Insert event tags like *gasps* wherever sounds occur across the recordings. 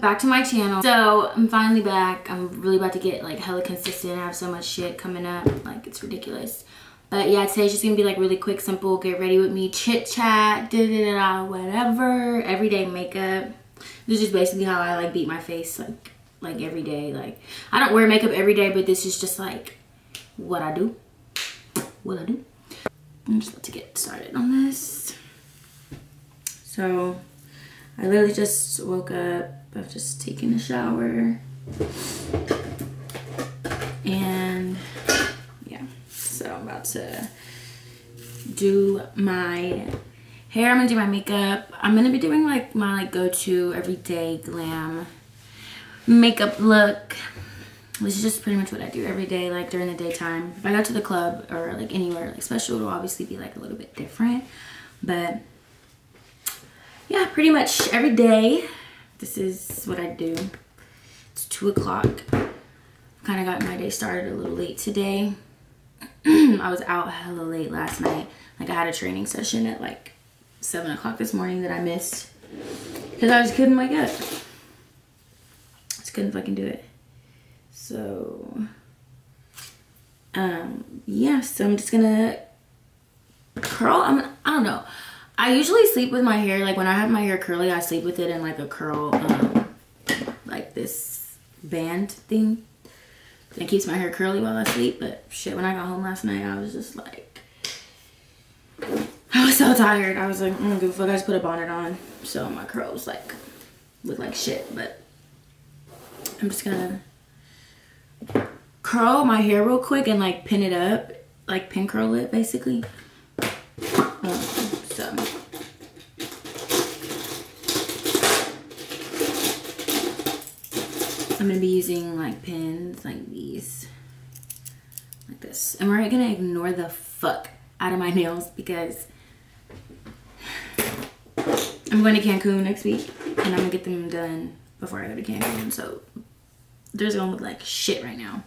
back to my channel. So I'm finally back. I'm really about to get like hella consistent. I have so much shit coming up, like it's ridiculous. But yeah, today's just gonna be like really quick, simple, get ready with me, chit chat, da da da, whatever, everyday makeup. This is basically how I like beat my face like like every day. Like I don't wear makeup every day, but this is just like what I do. What I do. I'm just about to get started on this. So I literally just woke up. I've just taken a shower. And yeah, so I'm about to do my hair. I'm gonna do my makeup. I'm gonna be doing like my like go-to everyday glam makeup look. This is just pretty much what I do every day, like during the daytime. If I go to the club or like anywhere like special, it'll obviously be like a little bit different. But yeah, pretty much every day, this is what I do. It's two o'clock. Kind of got my day started a little late today. *clears throat* I was out hella late last night. Like I had a training session at like seven o'clock this morning that I missed because I just couldn't wake up. Just couldn't fucking do it. So, um, yeah, so I'm just gonna curl. I'm, I don't know. I usually sleep with my hair, like when I have my hair curly, I sleep with it in like a curl, um, like this band thing. It keeps my hair curly while I sleep, but shit, when I got home last night, I was just like, I was so tired. I was like, mm, good fuck, I just put a bonnet on. So my curls like, look like shit, but I'm just gonna curl my hair real quick and like pin it up, like pin curl it basically. So. I'm gonna be using like pins like these, like this. And we're gonna ignore the fuck out of my nails because I'm going to Cancun next week and I'm gonna get them done before I go to Cancun. So there's gonna look like shit right now.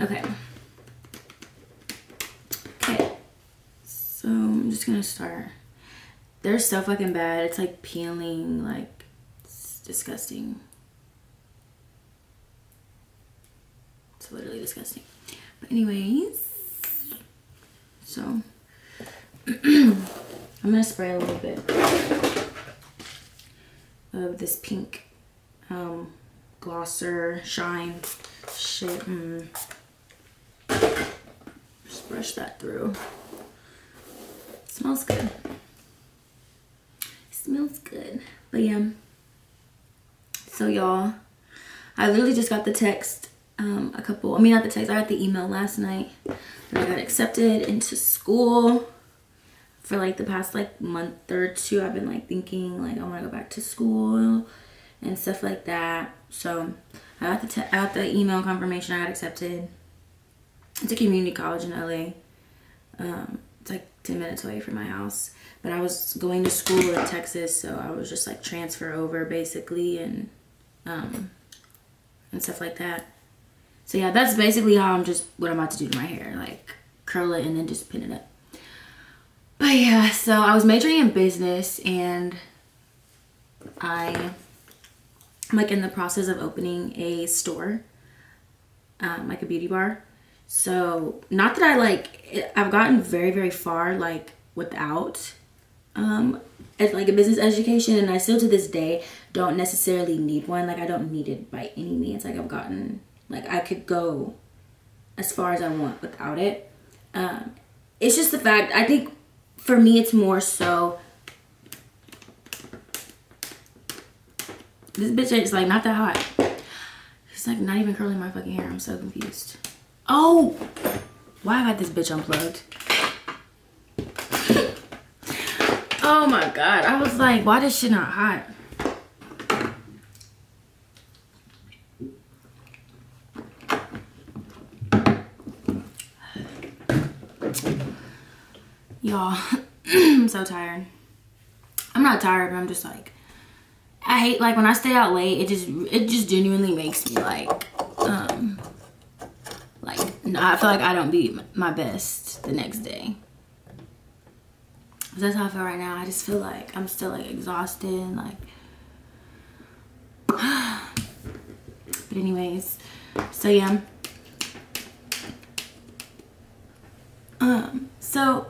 Okay. So I'm just gonna start. They're so fucking bad. It's like peeling, like it's disgusting. It's literally disgusting. But anyways, so *clears throat* I'm gonna spray a little bit of this pink um, glosser shine shit. Mm. Just brush that through. Smells good. It smells good. But yeah. So y'all, I literally just got the text um, a couple, I mean not the text, I got the email last night that I got accepted into school for like the past like month or two. I've been like thinking like I want to go back to school and stuff like that. So I got the I got the email confirmation I got accepted. A community college in LA. Um, it's like 10 minutes away from my house. But I was going to school in Texas, so I was just like transfer over basically and um, and stuff like that. So yeah, that's basically how I'm just what I'm about to do to my hair, like curl it and then just pin it up. But yeah, so I was majoring in business and I I'm like in the process of opening a store, um, like a beauty bar. So not that I like, I've gotten very, very far like without um, as like a business education and I still to this day don't necessarily need one. Like I don't need it by any means. Like I've gotten, like I could go as far as I want without it. Um, it's just the fact, I think for me it's more so This bitch is like not that hot. It's like not even curling my fucking hair. I'm so confused. Oh, why I got this bitch unplugged? oh my God. I was like, why this shit not hot? Y'all, *clears throat* I'm so tired. I'm not tired, but I'm just like, I hate like when I stay out late, it just it just genuinely makes me like I feel like I don't be my best the next day. That's how I feel right now. I just feel like I'm still like exhausted like *sighs* But anyways, so yeah. Um, so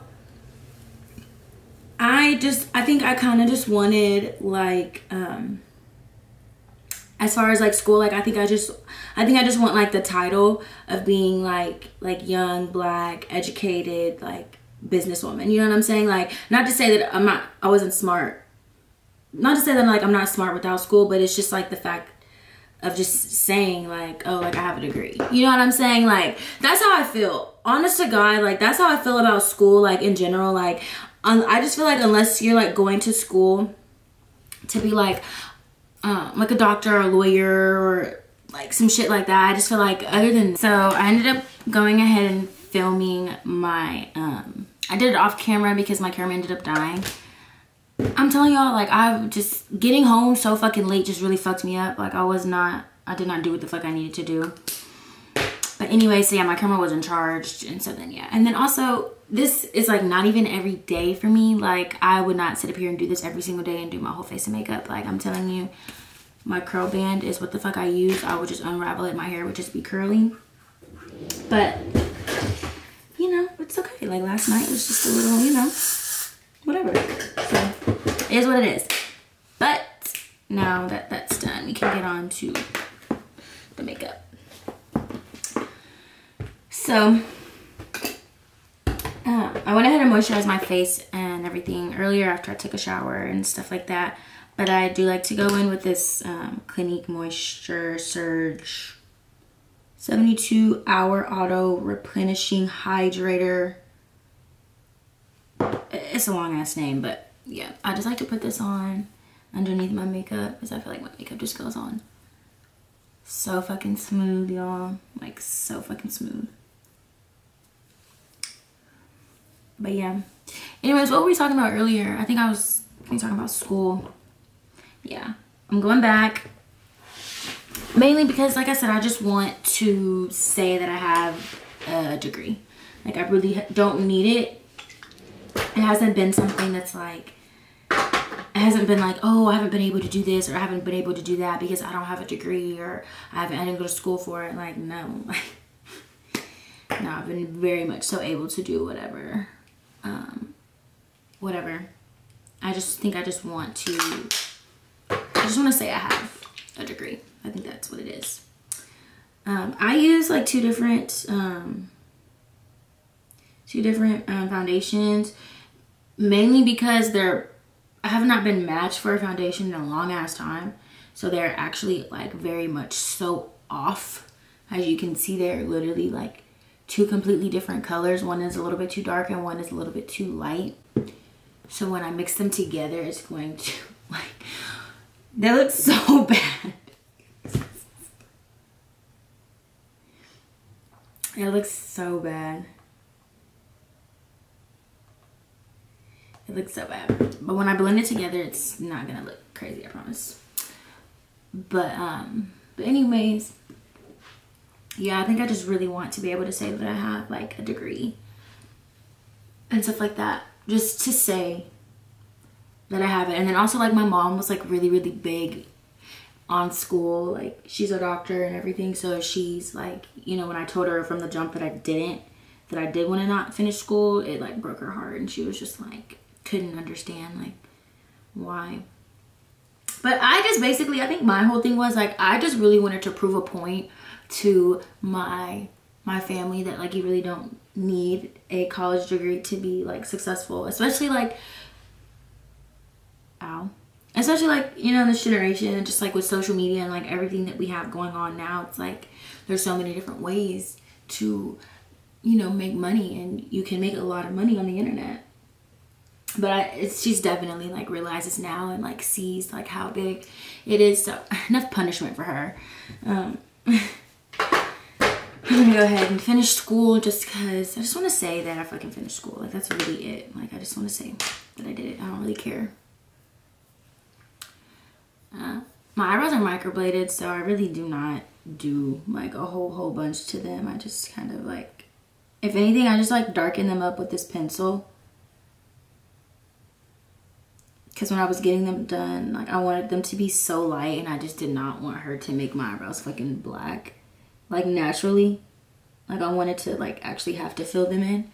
I just I think I kind of just wanted like um as far as like school like I think I just I think I just want like the title of being like like young black educated like businesswoman. You know what I'm saying? Like not to say that I'm not I wasn't smart. Not to say that like I'm not smart without school but it's just like the fact of just saying like oh like I have a degree. You know what I'm saying? Like that's how I feel. Honest to God like that's how I feel about school like in general. Like I just feel like unless you're like going to school to be like um, like a doctor or a lawyer or like some shit like that. I just feel like other than so I ended up going ahead and filming my um I did it off camera because my camera ended up dying. I'm telling y'all like I just getting home so fucking late just really fucked me up. Like I was not I did not do what the fuck I needed to do. But anyway, so yeah, my camera wasn't charged and so then yeah. And then also this is like not even every day for me. Like I would not sit up here and do this every single day and do my whole face of makeup. Like I'm telling you, my curl band is what the fuck I use. I would just unravel it. My hair would just be curly. But, you know, it's okay. Like last night was just a little, you know, whatever. So, it is what it is. But now that that's done, we can get on to the makeup. So, uh, I went ahead and moisturized my face and everything earlier after I took a shower and stuff like that. But I do like to go in with this um, Clinique Moisture Surge 72 Hour Auto Replenishing Hydrator. It's a long ass name, but yeah. I just like to put this on underneath my makeup because I feel like my makeup just goes on so fucking smooth, y'all. Like, so fucking smooth. But yeah. Anyways, what were we talking about earlier? I think I was talking about school. Yeah. I'm going back. Mainly because, like I said, I just want to say that I have a degree. Like, I really don't need it. It hasn't been something that's like, it hasn't been like, oh, I haven't been able to do this or I haven't been able to do that because I don't have a degree or I haven't, I didn't go to school for it. Like, no. *laughs* no, I've been very much so able to do whatever um, whatever. I just think I just want to, I just want to say I have a degree. I think that's what it is. Um, I use like two different, um, two different um, foundations, mainly because they're, I have not been matched for a foundation in a long ass time. So they're actually like very much so off. As you can see, they're literally like two completely different colors. One is a little bit too dark and one is a little bit too light. So when I mix them together, it's going to *laughs* like, *laughs* they look so bad. It looks so bad. It looks so bad. But when I blend it together, it's not gonna look crazy, I promise. But, um, but anyways, yeah, I think I just really want to be able to say that I have like a degree and stuff like that. Just to say that I have it. And then also like my mom was like really, really big on school. Like she's a doctor and everything. So she's like, you know, when I told her from the jump that I didn't, that I did want to not finish school, it like broke her heart. And she was just like, couldn't understand like why. But I just basically, I think my whole thing was like, I just really wanted to prove a point to my my family that like you really don't need a college degree to be like successful especially like ow especially like you know this generation and just like with social media and like everything that we have going on now it's like there's so many different ways to you know make money and you can make a lot of money on the internet but I, she's definitely like realizes now and like sees like how big it is so *laughs* enough punishment for her um *laughs* I'm gonna go ahead and finish school just because I just want to say that I fucking finished school. Like, that's really it. Like, I just want to say that I did it. I don't really care. Uh, my eyebrows are microbladed, so I really do not do, like, a whole, whole bunch to them. I just kind of, like, if anything, I just, like, darken them up with this pencil. because when I was getting them done, like I wanted them to be so light and I just did not want her to make my eyebrows fucking black. Like naturally. Like I wanted to like actually have to fill them in.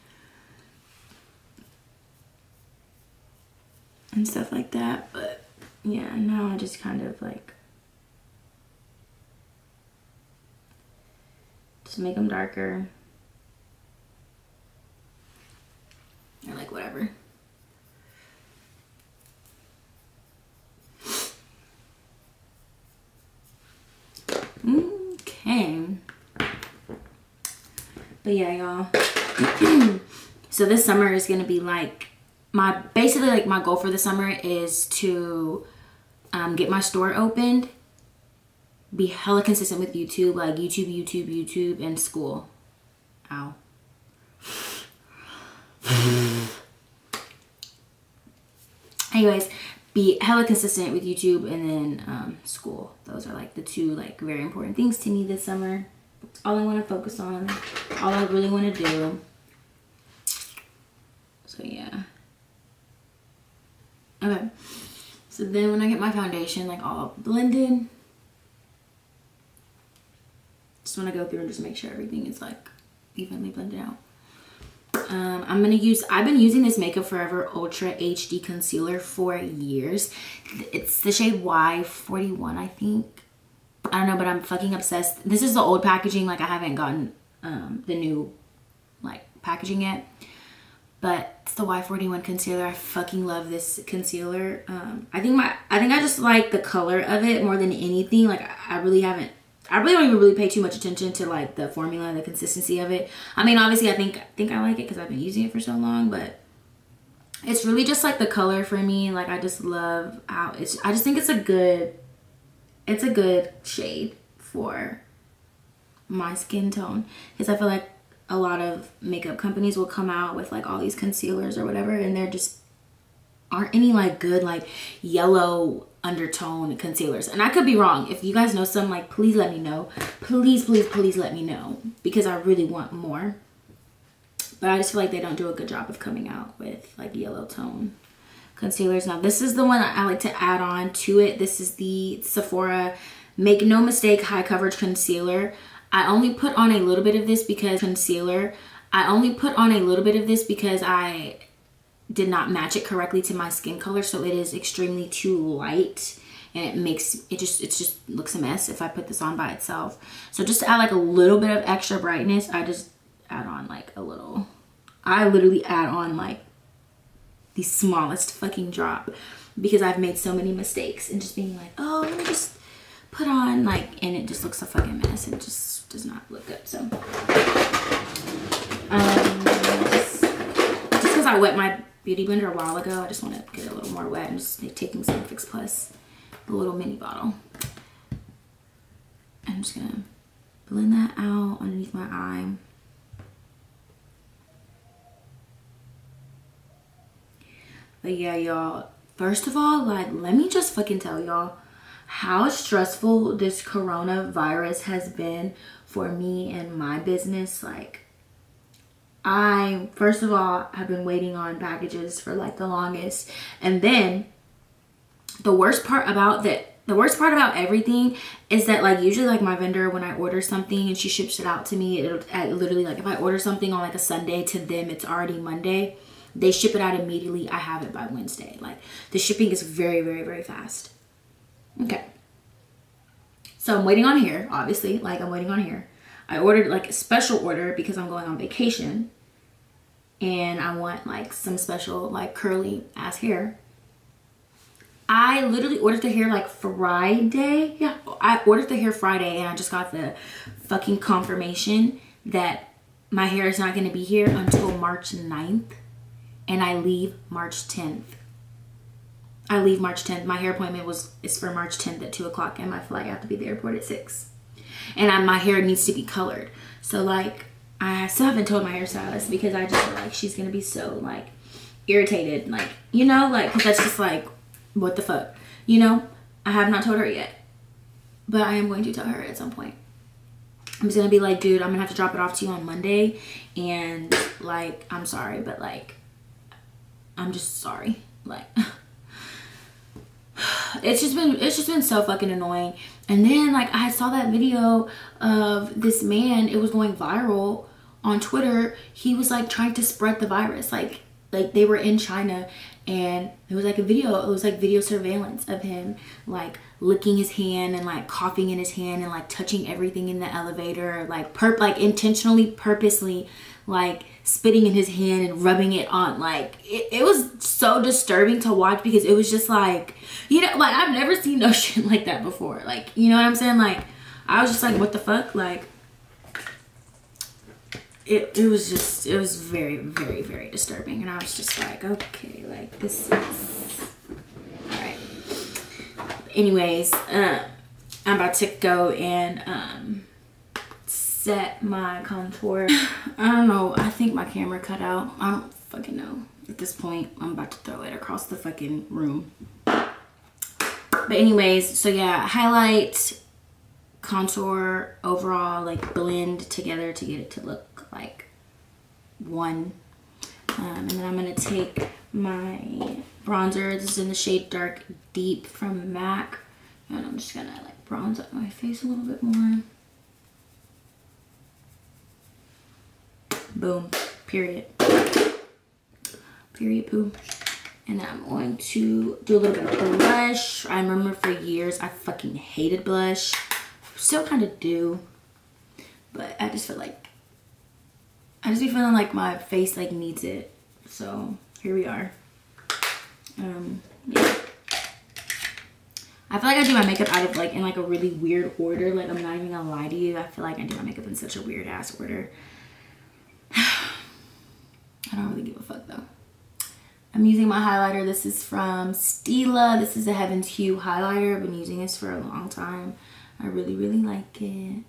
And stuff like that. But yeah, now I just kind of like just make them darker. Or like whatever. Okay. But yeah, y'all. *clears throat* so this summer is gonna be like my basically like my goal for the summer is to um, get my store opened, be hella consistent with YouTube, like YouTube, YouTube, YouTube, and school. Ow. *laughs* Anyways, be hella consistent with YouTube and then um, school. Those are like the two like very important things to me this summer. all I want to focus on. All I really want to do. So yeah. Okay. So then when I get my foundation like all blended, just want to go through and just make sure everything is like evenly blended out. Um, I'm gonna use, I've been using this Makeup Forever Ultra HD Concealer for years. It's the shade Y41, I think. I don't know, but I'm fucking obsessed. This is the old packaging, like I haven't gotten um, the new like packaging yet. But the Y41 concealer. I fucking love this concealer. Um, I think my, I think I just like the color of it more than anything. Like I really haven't I really don't even really pay too much attention to like the formula and the consistency of it. I mean, obviously I think, I think I like it because I've been using it for so long, but it's really just like the color for me. Like I just love how it's, I just think it's a good, it's a good shade for my skin tone. Because I feel like a lot of makeup companies will come out with like all these concealers or whatever and they're just aren't any like good like yellow undertone concealers. And i could be wrong. If you guys know some like please let me know. Please please please let me know because i really want more. But i just feel like they don't do a good job of coming out with like yellow tone concealers. Now this is the one i like to add on to it. This is the sephora make no mistake high coverage concealer i only put on a little bit of this because concealer. I only put on a little bit of this because i did not match it correctly to my skin color so it is extremely too light and it makes it just it just looks a mess if I put this on by itself. So just to add like a little bit of extra brightness I just add on like a little. I literally add on like the smallest fucking drop because I've made so many mistakes and just being like oh let me just put on like and it just looks a fucking mess it just does not look good so um just because I wet my beauty blender a while ago. I just want to get a little more wet I'm just taking some Fix Plus, the little mini bottle. I'm just going to blend that out underneath my eye. But yeah, y'all, first of all, like, let me just fucking tell y'all how stressful this coronavirus has been for me and my business. Like, I, first of all, have been waiting on packages for like the longest. And then the worst part about that, the worst part about everything is that like usually like my vendor, when I order something and she ships it out to me, it'll literally like if I order something on like a Sunday to them, it's already Monday. They ship it out immediately. I have it by Wednesday. Like the shipping is very, very, very fast. Okay. So I'm waiting on here, obviously. Like I'm waiting on here. I ordered like a special order because I'm going on vacation and I want like some special like curly ass hair. I literally ordered the hair like Friday. Yeah, I ordered the hair Friday and I just got the fucking confirmation that my hair is not going to be here until March 9th and I leave March 10th. I leave March 10th. My hair appointment was is for March 10th at 2 o'clock and my flight I have to be at the airport at 6. And I, my hair needs to be colored. So like I still haven't told my hairstylist because I just feel like she's gonna be so like irritated, like you know, like that's just like what the fuck, you know. I have not told her yet, but I am going to tell her at some point. I'm just gonna be like, dude, I'm gonna have to drop it off to you on Monday, and like, I'm sorry, but like, I'm just sorry, like. *laughs* *sighs* it's just been it's just been so fucking annoying. And then like I saw that video of this man, it was going viral on Twitter. He was like trying to spread the virus. Like like they were in China and it was like a video, it was like video surveillance of him like licking his hand and like coughing in his hand and like touching everything in the elevator, like perp like intentionally purposely like spitting in his hand and rubbing it on like it, it was so disturbing to watch because it was just like you know like i've never seen no *laughs* shit like that before. Like you know what i'm saying? Like i was just like what the fuck? Like it, it was just it was very very very disturbing and i was just like okay like this is all right anyways uh, i'm about to go and um set my contour. *sighs* I don't know. I think my camera cut out. I don't fucking know. At this point, I'm about to throw it across the fucking room. But anyways, so yeah, highlight, contour, overall, like blend together to get it to look one. Um, and then I'm going to take my bronzer. This is in the shade Dark Deep from MAC. And I'm just going to like bronze up my face a little bit more. Boom. Period. Period poo. And then I'm going to do a little bit of blush. I remember for years I fucking hated blush. Still kind of do. But I just feel like, I just be feeling like my face like needs it. So here we are. Um, yeah. I feel like I do my makeup out of like in like a really weird order. Like I'm not even gonna lie to you. I feel like I do my makeup in such a weird ass order. *sighs* I don't really give a fuck though. I'm using my highlighter. This is from Stila. This is a Heaven's Hue highlighter. I've been using this for a long time. I really, really like it.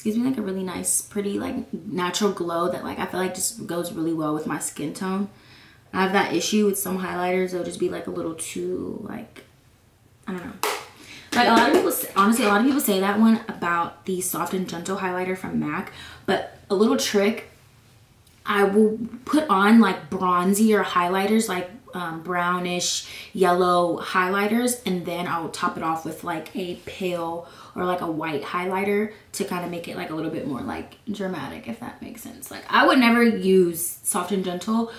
Gives me like a really nice, pretty, like natural glow that like I feel like just goes really well with my skin tone. I have that issue with some highlighters. They'll just be like a little too like, I don't know. Like a lot of people, honestly, a lot of people say that one about the Soft and Gentle highlighter from MAC. But a little trick, I will put on like bronzier highlighters, like um, brownish yellow highlighters and then I'll top it off with like a pale or like a white highlighter to kind of make it like a little bit more like dramatic if that makes sense like I would never use soft and gentle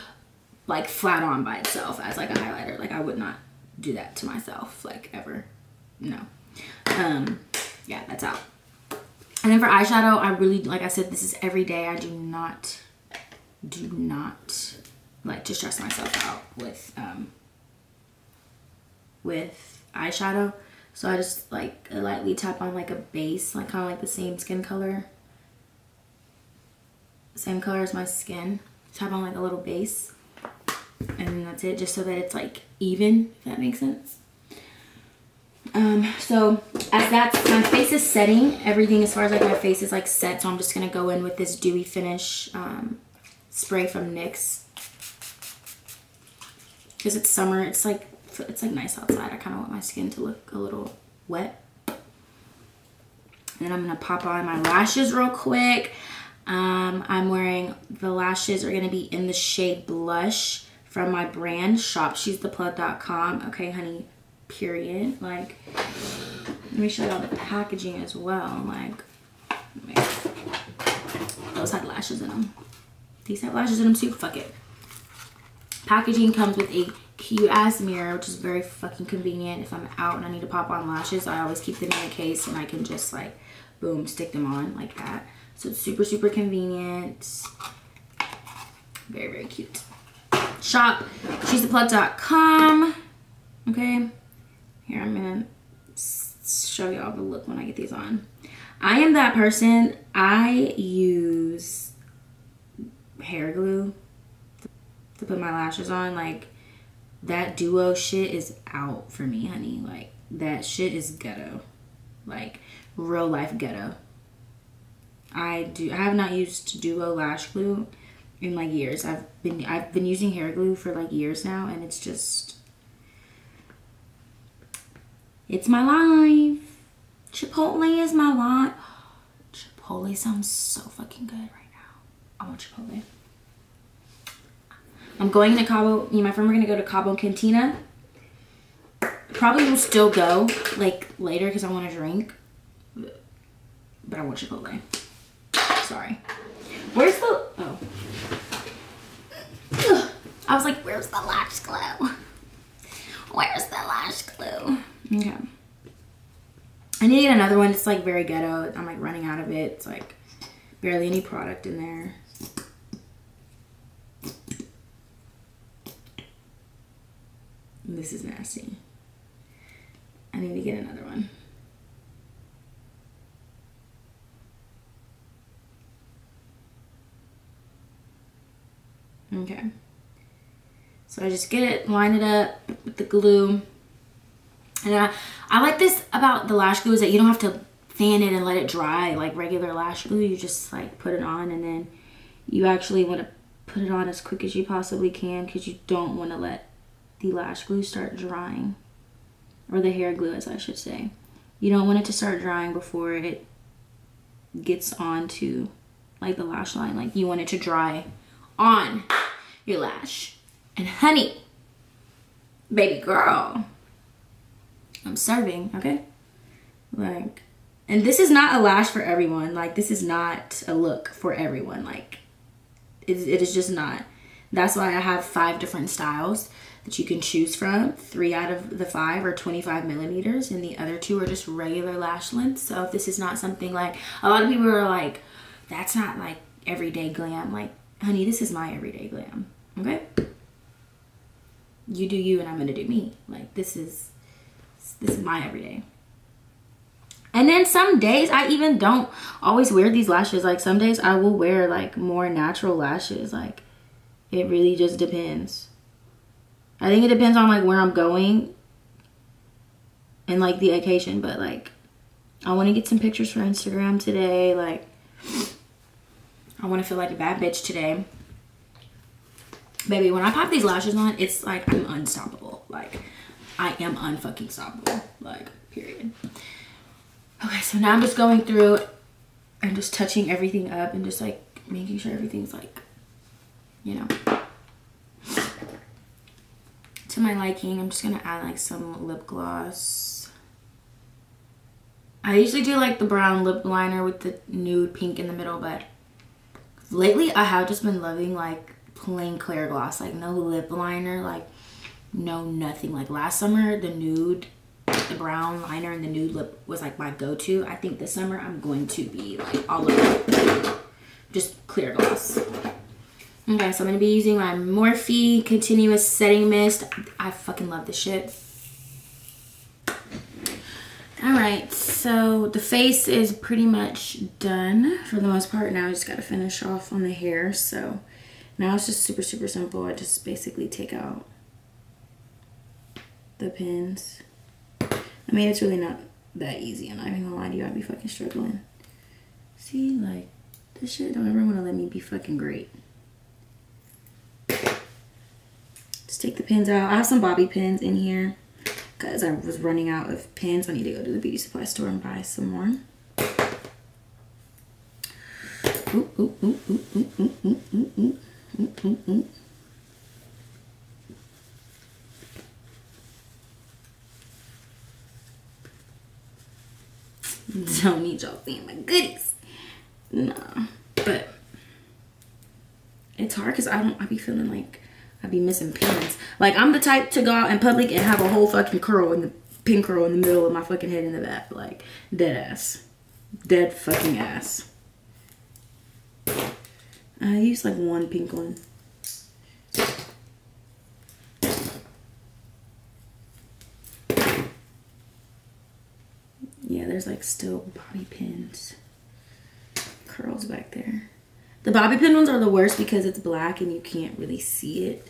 like flat on by itself as like a highlighter like I would not do that to myself like ever no. Um, yeah, that's out. And then for eyeshadow, I really, like I said, this is every day. I do not, do not like to stress myself out with, um, with eyeshadow. So I just like lightly tap on like a base, like kind of like the same skin color. Same color as my skin. Tap on like a little base. And that's it, just so that it's like even, if that makes sense. Um, so as that's, my face is setting, everything as far as like my face is like set, so I'm just gonna go in with this Dewy Finish um, spray from NYX. Because it's summer, it's like, it's like nice outside. I kind of want my skin to look a little wet. And then I'm gonna pop on my lashes real quick. Um, I'm wearing, the lashes are gonna be in the shade Blush from my brand, shop. She's the shopshe'stheplug.com. Okay, honey, period. Like, let me show y'all the packaging as well. Like, those had lashes in them. These have lashes in them too. Fuck it. Packaging comes with a cute ass mirror, which is very fucking convenient. If I'm out and I need to pop on lashes, I always keep them in a case and I can just like, boom, stick them on like that. So it's super, super convenient. Very, very cute. Shop, she'stheplug.com. Okay. Here, I'm gonna show y'all the look when I get these on. I am that person. I use hair glue to put my lashes on. Like, that duo shit is out for me, honey. Like, that shit is ghetto. Like, real life ghetto. I do. I have not used duo lash glue in like years. I've been I've been using hair glue for like years now, and it's just it's my life. Chipotle is my life. *gasps* Chipotle sounds so fucking good right now. I want Chipotle. I'm going to Cabo. Me and my friend we're gonna go to Cabo Cantina. Probably will still go like later because I want to drink. But I want Chipotle. Sorry. Where's the oh? I was like, where's the lash glue? Where's the lash glue? Okay. I need to get another one. It's like very ghetto. I'm like running out of it. It's like barely any product in there. This is nasty. I need to get another one. Okay. So I just get it, line it up with the glue. And I, I like this about the lash glue is that you don't have to fan it and let it dry like regular lash glue. You just like put it on and then you actually want to put it on as quick as you possibly can because you don't want to let the lash glue start drying. Or the hair glue as I should say. You don't want it to start drying before it gets onto like the lash line. Like you want it to dry on your lash. And honey, baby girl, I'm serving, okay? Like, and this is not a lash for everyone. Like, this is not a look for everyone. Like, it, it is just not. That's why I have five different styles that you can choose from. Three out of the five are 25 millimeters, and the other two are just regular lash lengths. So if this is not something like, a lot of people are like, that's not like everyday glam. Like, honey, this is my everyday glam, okay? You do you, and I'm gonna do me. Like, this is this is my everyday. And then some days I even don't always wear these lashes. Like some days I will wear like more natural lashes. Like it really just depends. I think it depends on like where I'm going and like the occasion. But like I want to get some pictures for Instagram today. Like I want to feel like a bad bitch today. Baby, when I pop these lashes on, it's like I'm unstoppable. Like I am unfucking stoppable. Like, period. Okay, so now I'm just going through and just touching everything up and just like making sure everything's like, you know, to my liking. I'm just gonna add like some lip gloss. I usually do like the brown lip liner with the nude pink in the middle, but lately I have just been loving like plain clear gloss, like no lip liner, like no nothing. Like last summer, the nude, the brown liner and the nude lip was like my go-to. I think this summer I'm going to be like all over just clear gloss. Okay, so I'm going to be using my Morphe Continuous Setting Mist. I fucking love this shit. Alright, so the face is pretty much done for the most part. Now I just got to finish off on the hair. So now it's just super, super simple. I just basically take out the pins. I mean, it's really not that easy. I'm not even gonna lie to you. I'd be fucking struggling. See, like, this shit don't ever want to let me be fucking great. Just take the pins out. I have some bobby pins in here because I was running out of pins. I need to go to the beauty supply store and buy some more. Don't need y'all seeing my goodies. No. But it's hard because I don't I be feeling like I be missing pins. Like I'm the type to go out in public and have a whole fucking curl in the pin curl in the middle of my fucking head in the back. Like dead ass. Dead fucking ass. I use like one pink one. yeah, there's like still bobby pins, curls back there. The bobby pin ones are the worst because it's black and you can't really see it.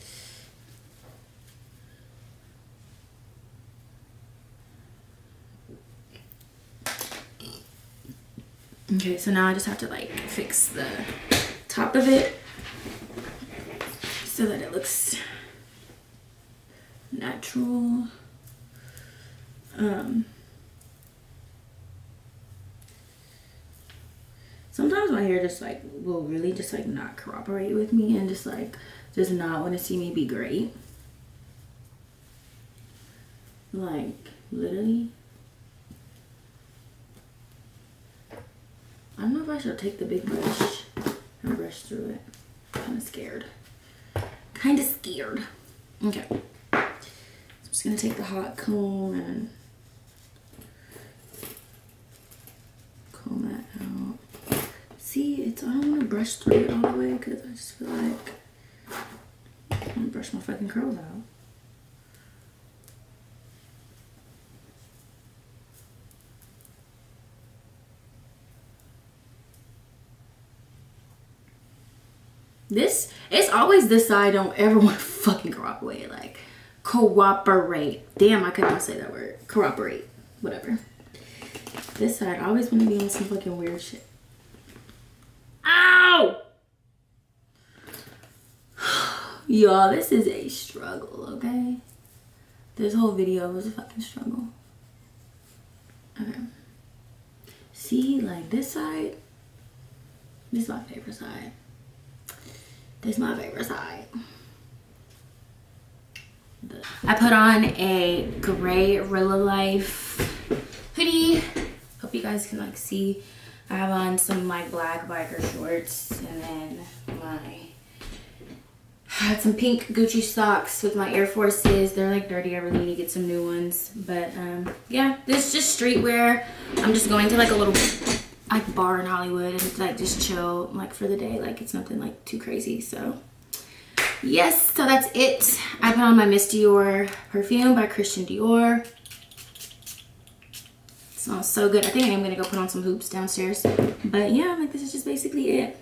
Okay, so now I just have to like fix the top of it so that it looks natural. Um, sometimes my hair just like will really just like not cooperate with me and just like does not want to see me be great. Like, literally. I don't know if I should take the big brush and brush through it. Kind of scared. Kind of scared. Okay. So I'm just going to take the hot comb and comb that out. See, it's, I don't want to brush through it all the way because I just feel like I'm to brush my fucking curls out. This, it's always this side don't ever *laughs* want to fucking cooperate. Like, cooperate. Damn, I couldn't say that word. Cooperate. Whatever. This side, I always want to be on some fucking weird shit. Ow! Y'all, this is a struggle, okay? This whole video was a fucking struggle. Okay. See, like this side, this is my favorite side. This is my favorite side. I put on a gray Rilla Life hoodie. Hope you guys can like see. I have on some like black biker shorts and then my I had some pink Gucci socks with my Air Forces. They're like dirty. I really need to get some new ones. But um, yeah, this is just streetwear. I'm just going to like a little like bar in Hollywood and like just chill like for the day. Like it's nothing like too crazy. So yes, so that's it. I put on my Miss Dior perfume by Christian Dior. Smells so good. I think I am gonna go put on some hoops downstairs. But yeah, like this is just basically it.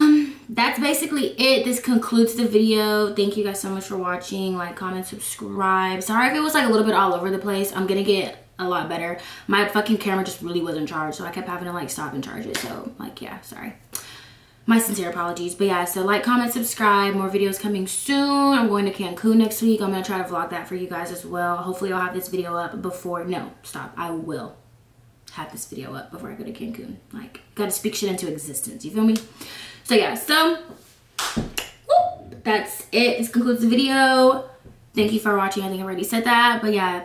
Um, that's basically it. This concludes the video. Thank you guys so much for watching. Like, comment, subscribe. Sorry if it was like a little bit all over the place. I'm gonna get a lot better. My fucking camera just really wasn't charged, so I kept having to like stop and charge it. So like, yeah, sorry. My sincere apologies. But yeah, so like, comment, subscribe. More videos coming soon. I'm going to Cancun next week. I'm to try to vlog that for you guys as well. Hopefully I'll have this video up before, no, stop. I will have this video up before I go to Cancun. Like, gotta speak shit into existence. You feel me? So yeah, so that's it. This concludes the video. Thank you for watching. I think I already said that. But yeah.